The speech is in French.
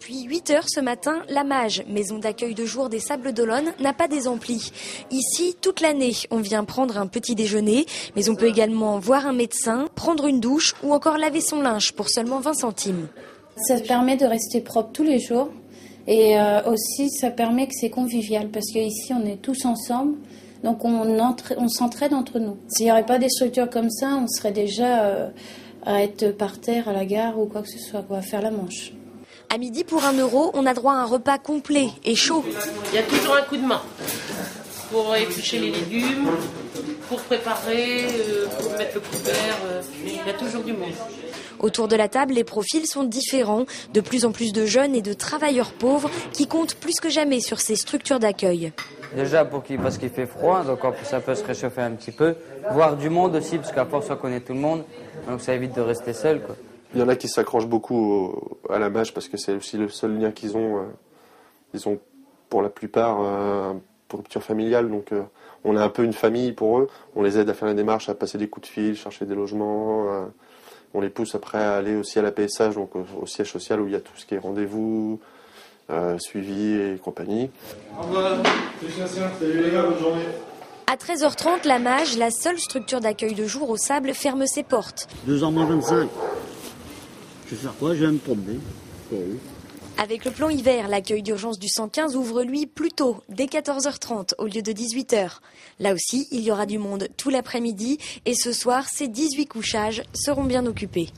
Puis 8 heures ce matin, la Mage, maison d'accueil de jour des Sables d'Olonne, n'a pas des amplis. Ici, toute l'année, on vient prendre un petit déjeuner, mais on peut également voir un médecin, prendre une douche ou encore laver son linge pour seulement 20 centimes. Ça permet de rester propre tous les jours et euh, aussi ça permet que c'est convivial parce qu'ici on est tous ensemble. Donc on, on s'entraide entre nous. S'il n'y aurait pas des structures comme ça, on serait déjà euh, à être par terre à la gare ou quoi que ce soit, quoi, à faire la manche. À midi, pour un euro, on a droit à un repas complet et chaud. Il y a toujours un coup de main pour éplucher les légumes, pour préparer, euh, pour mettre le couvert. Euh, il y a toujours du monde. Autour de la table, les profils sont différents. De plus en plus de jeunes et de travailleurs pauvres qui comptent plus que jamais sur ces structures d'accueil. Déjà pour parce qu'il fait froid, donc ça peut se réchauffer un petit peu. Voir du monde aussi, parce qu'à force on connaît tout le monde, donc ça évite de rester seul. Quoi. Il y en a qui s'accrochent beaucoup à la mâche parce que c'est aussi le seul lien qu'ils ont. Euh, ils ont pour la plupart pour rupture familiale, donc euh, on est un peu une famille pour eux. On les aide à faire la démarche, à passer des coups de fil, chercher des logements. Euh, on les pousse après à aller aussi à la PSH, donc au, siège social où il y a tout ce qui est rendez-vous, suivi et compagnie. Au revoir. À 13h30, la Mage, la seule structure d'accueil de jour au sable, ferme ses portes. 2 h moins 25. Je faire quoi Je vais me promener. Avec le plan hiver, l'accueil d'urgence du 115 ouvre lui plus tôt, dès 14h30 au lieu de 18h. Là aussi, il y aura du monde tout l'après-midi et ce soir, ces 18 couchages seront bien occupés.